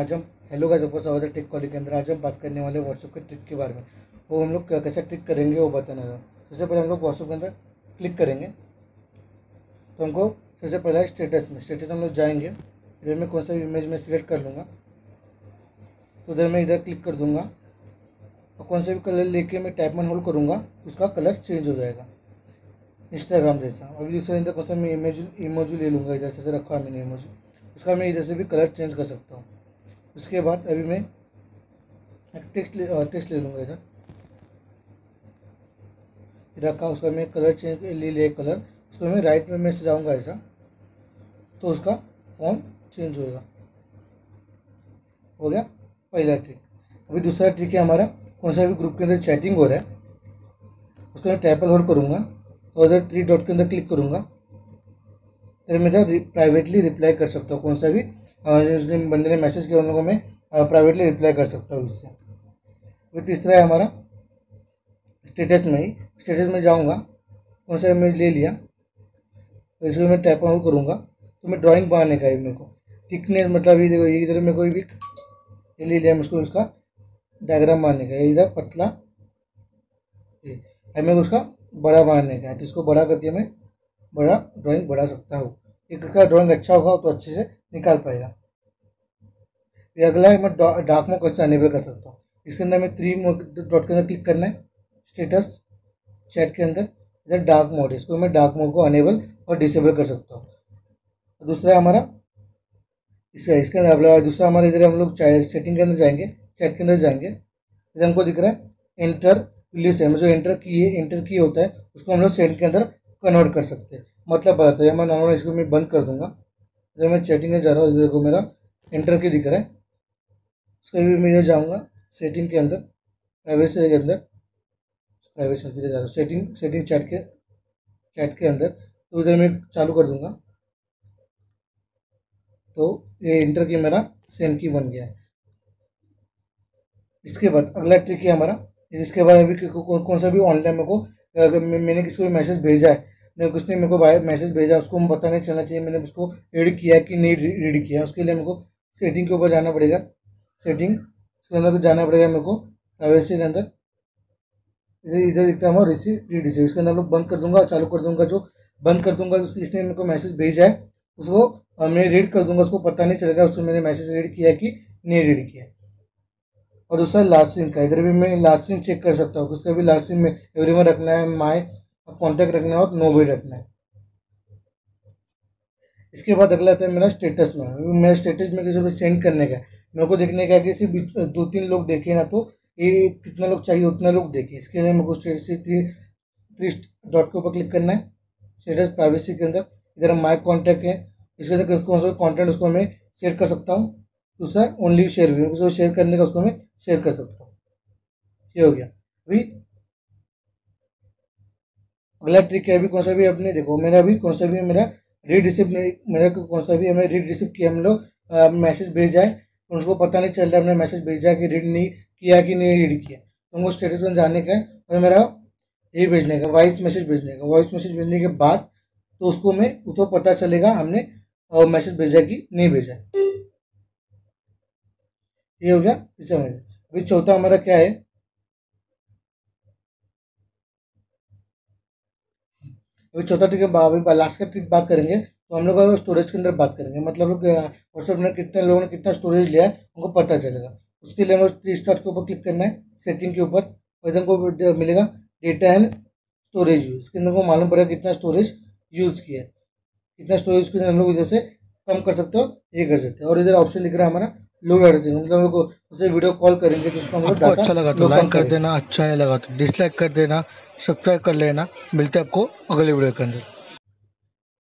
आज हम हेलो का सबका स्वागत है टेक कॉलेज के अंदर। आज हम बात करने वाले व्हाट्सएप के ट्रिक के बारे में। वो हम लोग कैसे ट्रिक करेंगे वो बताने वाला सबसे पहले हम लोग व्हाट्सएप के अंदर क्लिक करेंगे। तो हमको सबसे पहले स्टेटस में स्टेटस हम लोग जाएँगे। इधर मैं कौन सा भी इमेज में सिलेक्ट कर लूँगा। तो उधर मैं इधर क्लिक कर दूँगा। और कौन सा भी कलर लेके मैं टाइप में होल्ड करूँगा, उसका कलर चेंज हो जाएगा। इंस्टाग्राम जैसा। अभी दूसरे इधर कौन सा मैं इमेज इमोजी ले लूँगा। इधर से रखा है मैंने इमोजी उसका मैं इधर से भी कलर चेंज कर सकता हूँ। उसके बाद अभी मैं टेक्स्ट ले टेक्स्ट ले लूँगा इधर। रखा, उसका मैं कलर चेंज ले लिया कलर। उसको मैं राइट में मैं सजाऊँगा ऐसा तो उसका फॉर्म चेंज होएगा। हो गया? पहला ट्रिक अभी दूसरा ट्रिक है हमारा, कौन सा भी ग्रुप के अंदर चैटिंग हो रहा है, उसको मैं टैपल होल्ड करूँगा, और उधर थ्री डॉट के अंदर क्लिक करूँगा। फिर मैं इधर प्राइवेटली रिप्लाई कर सकता हूँ, कौन सा भी जिसने बंदे ने मैसेज किया उन लोगों को मैं प्राइवेटली रिप्लाई कर सकता हूँ इससे। फिर तीसरा है हमारा स्टेटस में ही स्टेटस में जाऊँगा कौन सा इमेज ले लिया। तो इसको मैं टैप आउट करूँगा। तो मैं ड्राइंग बनाने का है मेरे को। थिकनेस मतलब ये देखो इधर में कोई भी ये ले लिया मुझको उसका डायग्राम बनाने का इधर पतला, ये मैं उसका बड़ा बनाने का है। तो इसको बड़ा करके मैं बड़ा ड्राइंग बढ़ा सकता हूँ। एक का ड्राइंग अच्छा होगा तो अच्छे से निकाल पाएगा। ये अगला है, मैं डार्क मोड कैसे अनेबल कर सकता हूँ। इसके अंदर मैं थ्री डॉट के अंदर क्लिक करना है। स्टेटस चैट के अंदर, इधर डार्क मोड इसको मैं डार्क मोड को अनेबल और डिसेबल कर सकता हूँ। दूसरा हमारा, इसका, इसके अंदर दूसरा हमारा इधर हम लोग सेटिंग के अंदर जाएँगे चैट के अंदर जाएँगे। इधर हमको दिख रहा है एंटर प्लीज़ है। जो एंटर की है एंटर की होता है, उसको हम लोग सेट के अंदर कन्वर्ट कर सकते हैं। मतलब बताते हैं मैं नॉर्मल इसको मैं बंद कर दूँगा। जब मैं चैटिंग में जा रहा हूँ इधर को मेरा इंटर की दिख रहा है। उसके भी मैं जाऊँगा सेटिंग के अंदर प्राइवेसी के अंदर। प्राइवेसी जा रहा हूँ सेटिंग सेटिंग चैट के चैट के अंदर। तो इधर मैं चालू कर दूँगा। तो ये इंटर की मेरा सेम की बन गया है। इसके बाद अगला ट्रिक है हमारा। इसके बाद अभी कौन कौन सा भी ऑनलाइन मेरे को, अगर मैंने किसी को मैसेज भेजा है नहीं उसने मेरे को मैसेज भेजा, उसको पता नहीं चलना चाहिए, मैंने उसको रीड किया कि नहीं रीड किया, उसके लिए मेरे को सेटिंग के ऊपर जाना पड़ेगा। सेटिंग उसके अंदर तो जाना पड़ेगा मेरे को प्राइवेसी के अंदर। इधर इधर दिखता है रिसीव रीड रिसीव इसके अंदर बंद कर दूँगा, चालू कर दूँगा, जो बंद कर दूँगा इसने मेरे को मैसेज भेजा है, उसको मैं रीड कर दूँगा, उसको पता नहीं चलेगा, उसको मैंने मैसेज रीड किया कि नहीं रीड किया। और दूसरा लास्ट सीन का, इधर भी मैं लास्ट सीन चेक कर सकता हूँ उसका भी लास्ट सीन में एवरी रखना है माई कॉन्टैक्ट रखना है और नो भी रखना है। इसके बाद अगला आता है मेरा स्टेटस में। मेरा स्टेटस में किसी को सेंड करने का मेरे को देखने का कि सिर्फ़ दो तीन लोग देखे ना तो ये कितना लोग चाहिए उतना लोग देखे। इसके लिए मेरे को स्टेटस थ्री डॉट के ऊपर क्लिक करना है। स्टेटस प्राइवेसी के अंदर। इधर माई कॉन्टैक्ट है। इसके अंदर कौन सा कॉन्टेंट उसको मैं शेयर कर सकता हूँ। दूसरा ओनली शेयर व्यू उसको शेयर करने का उसको मैं शेयर कर सकता हूँ। ये हो गया। अभी अगला ट्रिक है, अभी कौन सा भी अपने, देखो, मेरा अभी कौन सा भी मेरा रीड रिसिव मेरा कौन सा भी हमें रीड रिसिव किया, हम लोग मैसेज भेजा है उसको पता नहीं चल रहा, हमने मैसेज भेजा कि रीड नहीं किया कि नहीं रीड किया। तो हमको स्टेटस में जाने का है, और मेरा ये भेजने का वॉइस मैसेज भेजने का। वॉइस मैसेज भेजने के बाद तो उसको मैं उसको पता चलेगा, हमने मैसेज भेजा कि नहीं भेजा। ये हो गया तीसरा अभी चौथा हमारा क्या है? अभी चौथा ट्रिक अभी लास्ट का ट्रिक बात करेंगे तो हम लोग स्टोरेज के अंदर बात करेंगे मतलब लोग व्हाट्सएप में कितने लोगों ने कितना स्टोरेज लिया है, उनको पता चलेगा। उसके लिए हमें थ्री स्टार्ट के ऊपर क्लिक करना है सेटिंग के ऊपर इधर को मिलेगा डेटा एंड स्टोरेज यूज़ इसके अंदर को मालूम पड़ेगा कितना स्टोरेज यूज़ किया है। कितना स्टोरेज के हम लोग इधर से कम कर सकते हो ये कर सकते हैं। और इधर ऑप्शन लिख रहा है हमारा लो बैटरी मतलब हम लोग उसे वीडियो कॉल करेंगे तो उसको हम लोग अच्छा लगा तो लाइक कर देना अच्छा नहीं लगा तो डिसलाइक कर देना सब्सक्राइब कर लेना। मिलते हैं आपको अगले वीडियो के अंदर।